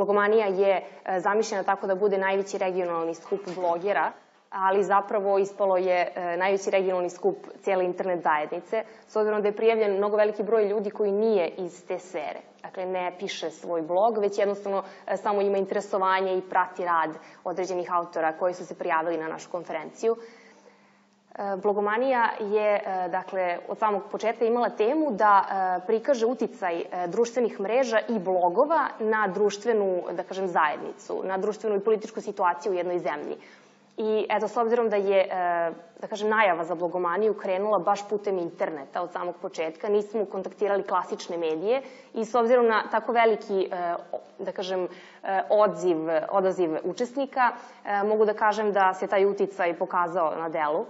Blogomanija je e, zamišljena tako da bude najveći regionalni skup blogera, ali zapravo ispalo je e, najveći regionalni skup cijele internet zajednice, s obzirom da je prijavljen mnogo veliki broj ljudi koji nije iz te sfere. Dakle, ne piše svoj blog, već jednostavno e, samo ima interesovanje i prati rad određenih autora koji su se prijavili na našu konferenciju. Blogomanija je, dakle, od samog početka imala temu da prikaže uticaj društvenih mreža i blogova na društvenu, da kažem, zajednicu, na društvenu i političku situaciju u jednoj zemlji. I eto, s obzirom da je, da kažem, najava za blogomaniju krenula baš putem interneta od samog početka, nismo kontaktirali klasične medije i s obzirom na tako veliki, da kažem, odziv, odaziv učesnika, mogu da kažem da se taj uticaj pokazao na delu.